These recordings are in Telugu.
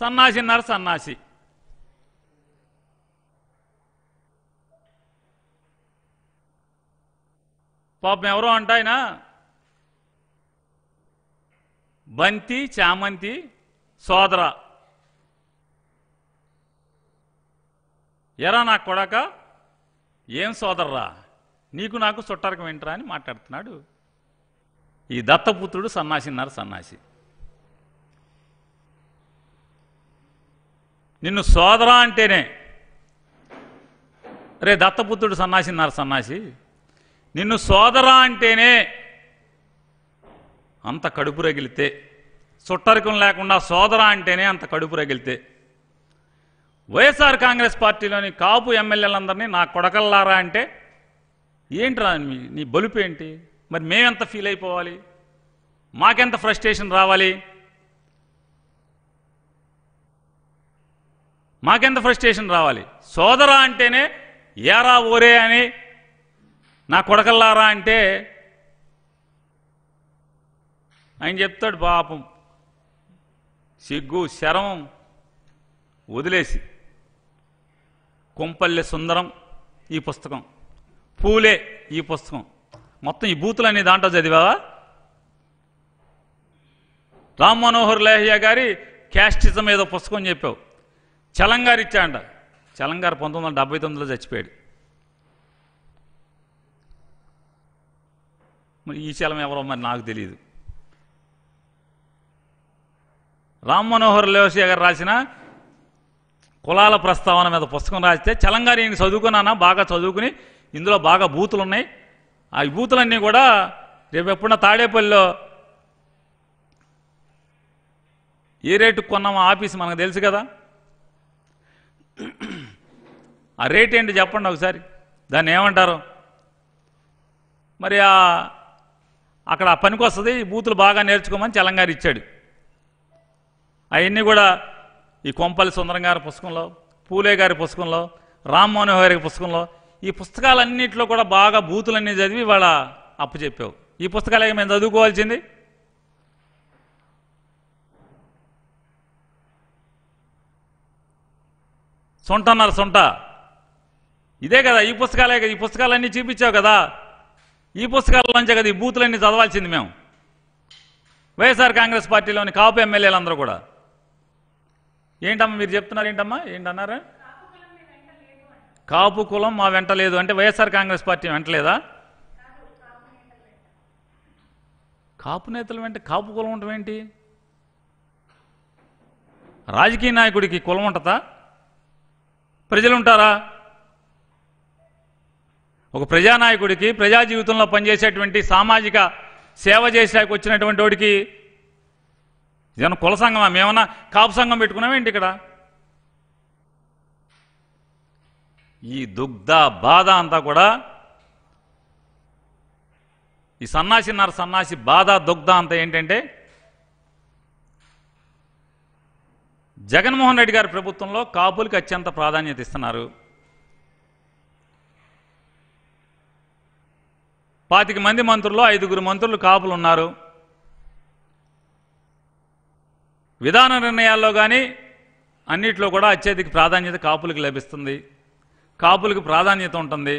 సన్నాసిన్నారు సన్నాసి పాపం ఎవరో అంట ఆయన. బంతి చామంతి సోదర. ఎరా నా కొడక ఏం సోదర్రా? నీకు నాకు చుట్టరకం ఏంట్రా అని మాట్లాడుతున్నాడు. ఈ దత్తపుత్రుడు సన్నాసిన్నారు సన్నాసి నిన్ను సోదరా అంటేనే. రే దత్తపుత్రుడు సన్నాసిన్నారు సన్నాసి. నిన్ను సోదరా అంటేనే అంత కడుపు రగిలితే చుట్టరికం లేకుండా సోదరా అంటేనే అంత కడుపు రగిలితే. వైఎస్ఆర్ కాంగ్రెస్ పార్టీలోని కాపు ఎమ్మెల్యేలందరినీ నా కొడకల్లారా అంటే ఏంట్రా మీ నీ బలుపు ఏంటి? మరి మేమెంత ఫీల్ అయిపోవాలి? మాకెంత ఫ్రస్ట్రేషన్ రావాలి? మాకెంత ఫ్రస్ట్రేషన్ రావాలి? సోదరా అంటేనే ఏరా ఓరే అని నా కొడకల్లారా అంటే ఆయన చెప్తాడు పాపం. సిగ్గు శరం వదిలేసి. కొంపల్లె సుందరం ఈ పుస్తకం. పూలే ఈ పుస్తకం. మొత్తం ఈ బూతులన్నీ దాంట్లో చదివావా? రామ్ మనోహర్ లేహయ్య గారి క్యాస్టిజం ఏదో పుస్తకం చెప్పావు. చలంగారు అంట చలంగారు పంతొమ్మిది వందల డెబ్బై తొమ్మిదిలో చచ్చిపోయాడు. మరి ఈ చలం ఎవరో మరి నాకు తెలియదు రామ్ మనోహర్ లేవసియా గారు రాసిన కులాల ప్రస్తావన మీద పుస్తకం రాస్తే చలంగారు ఈయన చదువుకున్నానా బాగా చదువుకుని ఇందులో బాగా బూతులు ఉన్నాయి ఆ బూతులన్నీ కూడా రేపు ఎప్పుడన్నా తాడేపల్లిలో ఏ రేటుకు కొన్నామో ఆఫీస్ మనకు తెలుసు కదా. ఆ రేట్ ఏంటి చెప్పండి ఒకసారి. దాన్ని ఏమంటారు? మరి ఆ అక్కడ ఆ పనికి వస్తుంది ఈ బూతులు బాగా నేర్చుకోమని చలంగారు ఇచ్చాడు. అవన్నీ కూడా ఈ కొంపల్లి సుందరం గారి పుస్తకంలో పూలే గారి పుస్తకంలో రామ్ మనోహర్ గారి పుస్తకంలో ఈ పుస్తకాలన్నింటిలో కూడా బాగా బూతులన్నీ చదివి వాళ్ళ అప్పు చెప్పావు. ఈ పుస్తకాలే మేము చదువుకోవాల్సింది? సొంట అన్నారు సొంట. ఇదే కదా ఈ పుస్తకాలే కదా ఈ పుస్తకాలన్నీ చూపించావు కదా. ఈ పుస్తకాలలోంచే కదా ఈ బూతులన్నీ చదవాల్సింది మేము. వైఎస్ఆర్ కాంగ్రెస్ పార్టీలోని కాపు ఎమ్మెల్యేలందరూ కూడా. ఏంటమ్మా మీరు చెప్తున్నారు ఏంటమ్మా? ఏంటన్నారా? కాపు కులం మా వెంట లేదు అంటే వైఎస్ఆర్ కాంగ్రెస్ పార్టీ వెంటలేదా కాపు నేతలు వెంట కాపు కులం ఉండటం ఏంటి? రాజకీయ నాయకుడికి కులం ఉంటుందా? ప్రజలు ఉంటారా ఒక ప్రజానాయకుడికి ప్రజా జీవితంలో పనిచేసేటువంటి సామాజిక సేవ చేసేకి వచ్చినటువంటి వాడికి ఇదేమన్నా కుల సంఘమా? మేమన్నా కాపు సంఘం పెట్టుకున్నామేంటి ఇక్కడ? ఈ దుగ్ధ బాధ అంతా కూడా ఈ సన్నాసి నర సన్నాసి బాధ దుగ్ధ అంతా ఏంటంటే జగన్మోహన్ రెడ్డి గారి ప్రభుత్వంలో కాపులకి అత్యంత ప్రాధాన్యత ఇస్తున్నారు. పాతిక మంది మంత్రుల్లో ఐదుగురు మంత్రులు కాపులు ఉన్నారు. విధాన నిర్ణయాల్లో కానీ అన్నిట్లో కూడా అత్యధిక ప్రాధాన్యత కాపులకు లభిస్తుంది. కాపులకు ప్రాధాన్యత ఉంటుంది.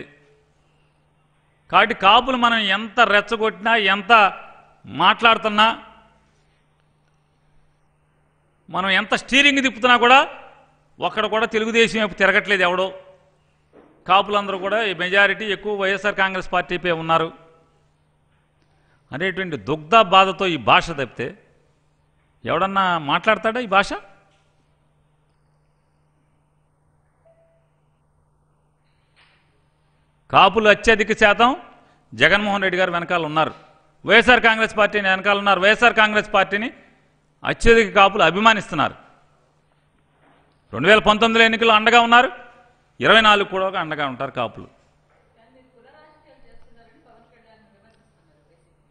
కాబట్టి కాపులు మనం ఎంత రెచ్చగొట్టినా ఎంత మాట్లాడుతున్నా మనం ఎంత స్టీరింగ్ తిప్పుతున్నా కూడా ఒక్కడ కూడా తెలుగుదేశం వైపు తిరగట్లేదు ఎవడో. కాపులందరూ కూడా ఈ మెజారిటీ ఎక్కువ వైఎస్ఆర్ కాంగ్రెస్ పార్టీపై ఉన్నారు. అనేటువంటి దుగ్ధ బాధతో ఈ భాష తప్పితే ఎవడన్నా మాట్లాడతాడా ఈ భాష? కాపులు అత్యధిక శాతం జగన్మోహన్ రెడ్డి గారు వెనకాల ఉన్నారు. వైఎస్ఆర్ కాంగ్రెస్ పార్టీని వెనకాల ఉన్నారు. వైఎస్ఆర్ కాంగ్రెస్ పార్టీని అత్యధిక కాపులు అభిమానిస్తున్నారు. రెండు వేల పంతొమ్మిదిలో ఎన్నికలు అండగా ఉన్నారు. ఇరవై నాలుగు కూడా అండగా ఉంటారు కాపులు.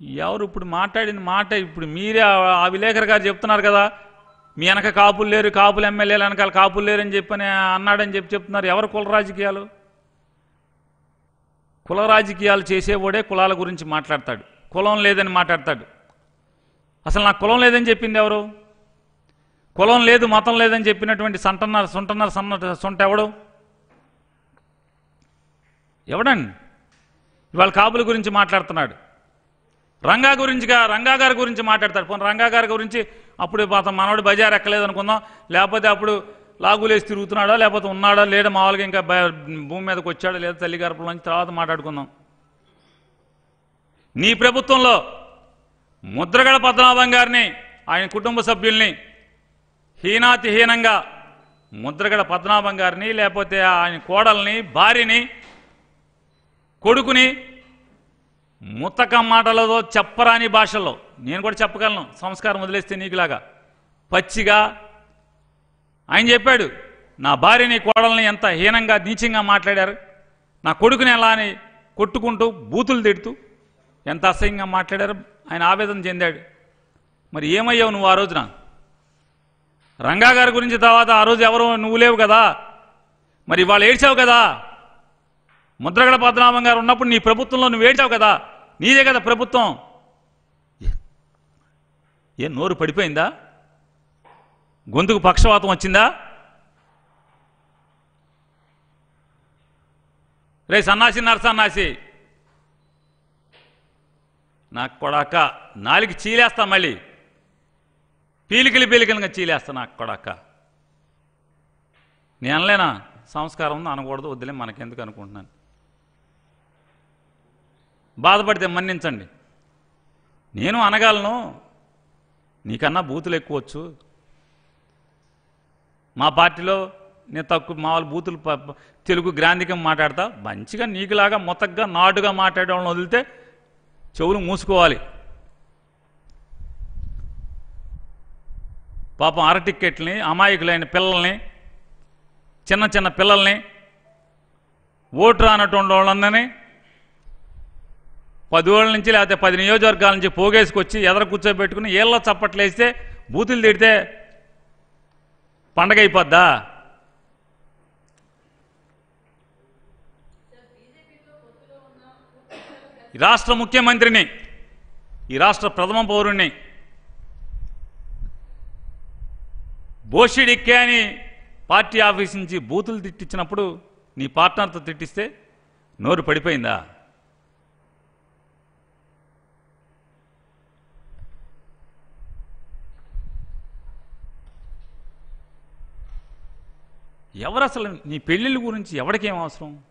ఎవరు ఇప్పుడు మాట్లాడిన మాట ఇప్పుడు మీరే ఆ- విలేకరు గారు చెప్తున్నారు కదా మీ వెనక కాపులు లేరు కాపులు ఎమ్మెల్యేలు వెనకాల కాపులు లేరు అని చెప్పని అన్నాడని చెప్పి చెప్తున్నారు. ఎవరు కుల రాజకీయాలు? కుల రాజకీయాలు చేసేవాడే కులాల గురించి మాట్లాడతాడు. కులం లేదని మాట్లాడతాడు. అసలు నాకు కులం లేదని చెప్పింది ఎవరు? కులం లేదు మతం లేదని చెప్పినటువంటి సంటన్నారు సుంటన్నారు సన్న సొంట ఎవడు ఎవడండి? ఇవాళ కాపుల గురించి మాట్లాడుతున్నాడు. రంగా గురించిగా రంగా గారి గురించి మాట్లాడతాడు. పోనీ రంగా గారి గురించి అప్పుడు అతను మనవాడు బజార్ ఎక్కలేదు అనుకుందాం. లేకపోతే అప్పుడు లాగులేసి తిరుగుతున్నాడా? లేకపోతే ఉన్నాడా? లేడా? మామూలుగా ఇంకా భూమి మీదకి వచ్చాడా? లేదా తల్లి గర్భం నుంచి తర్వాత మాట్లాడుకుందాం. నీ ప్రభుత్వంలో ముద్రగడ పద్మనాభం గారిని ఆయన కుటుంబ సభ్యుల్ని హీనాతిహీనంగా ముద్రగడ పద్మనాభం గారిని లేకపోతే ఆయన కోడల్ని భార్యని కొడుకుని ముత్తక మాటలతో చెప్పరాని భాషల్లో. నేను కూడా చెప్పగలను. సంస్కారం వదిలేస్తే నీకులాగా. పచ్చిగా. ఆయన చెప్పాడు నా భార్యని కోడల్ని ఎంత హీనంగా నీచంగా మాట్లాడారు? నా కొడుకుని ఎలా అని కొట్టుకుంటూ బూతులు తిడుతూ ఎంత అసహ్యంగా మాట్లాడారు? ఆయన ఆవేదన చెందాడు. మరి ఏమయ్యావు నువ్వు ఆ రోజున? రంగా గారి గురించి తర్వాత ఆ రోజు ఎవరు నువ్వు లేవు కదా? మరి వాళ్ళు ఏడ్చావు కదా? ముద్రగడ పద్మనాభం గారు ఉన్నప్పుడు నీ ప్రభుత్వంలో నువ్వు ఏడ్చావు కదా? నీదే కదా ప్రభుత్వం. ఏ? నోరు పడిపోయిందా? గొంతుకు పక్షవాతం వచ్చిందా? రే సన్నాసి నరసన్నాసి. నాకు కొడాక నాలుగు చీలేస్తా మళ్ళీ. పీలికిలి పీలికలుగా చీలేస్తా నాకు కొడాక. నేను అనలేనా? సంస్కారం ఉంది? అనకూడదు వద్దులే మనకెందుకు అనుకుంటున్నాను. బాధపడితే మన్నించండి. నేను అనగలను నీకన్నా బూతులు ఎక్కువచ్చు. మా పార్టీలో నేను తక్కువ మామూలు బూతులు తెలుగు గ్రాంధికం మాట్లాడతా మంచిగా నీకులాగా మొత్తగా నాటుగా మాట్లాడడం వదిలితే చెవులు మూసుకోవాలి. పాపం అరటిక్కెట్లని అమాయకులైన పిల్లల్ని చిన్న చిన్న పిల్లల్ని ఓటు రానటువంటి వాళ్ళందరినీ పది నుంచి లేకపోతే పది నియోజకవర్గాల నుంచి పోగేసుకొచ్చి ఎదర కూర్చోబెట్టుకుని ఏళ్ళ చప్పట్లేస్తే బూతులు తిడితే పండగ అయిపోద్దా? ఈ రాష్ట్ర ముఖ్యమంత్రిని ఈ రాష్ట్ర ప్రథమ పౌరుణ్ణి బోషిడిక్కే అని పార్టీ ఆఫీస్ నుంచి బూతులు తిట్టించినప్పుడు నీ పార్ట్నర్తో తిట్టిస్తే నోరు పడిపోయిందా? ఎవరు అసలు నీ పెళ్ళిళ్ళ గురించి ఎవరికేం అవసరం?